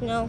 No.